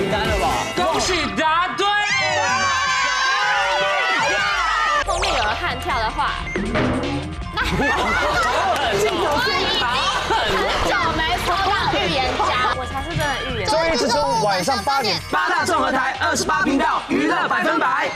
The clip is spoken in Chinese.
简单了吧？恭喜答对。后面有人悍跳的话，那我已经很久没抽到预言家，我才是真的预言家。周一至周五晚上八点，八大综合台二十八频道娱乐百分百。